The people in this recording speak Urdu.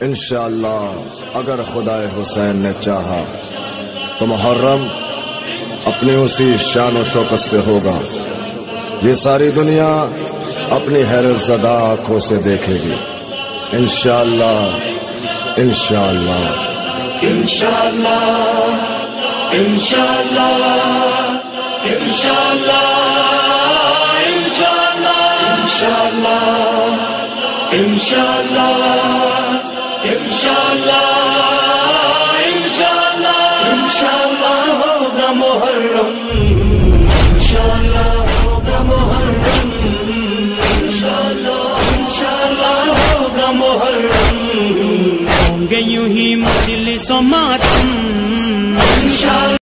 انشاءاللہ، اگر خدا حسین نے چاہا تو محرم اپنی اسی شان و شوکت سے ہوگا۔ یہ ساری دنیا اپنی حیرت زدہ آنکھوں سے دیکھے گی۔ انشاءاللہ انشاءاللہ انشاءاللہ۔ انشاءاللہ انشاءاللہ انشاءاللہ انشاءاللہ۔ انشاءاللہ انشاءاللہ انشاءاللہ انشاءاللہ ہوگا محرم، انشاءاللہ ہوگا محرم، انشاءاللہ انشاءاللہ ہوگا محرم۔ ہوں گے یوں ہی مجلس و ماتم